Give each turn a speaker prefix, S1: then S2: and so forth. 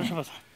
S1: Proszę bardzo.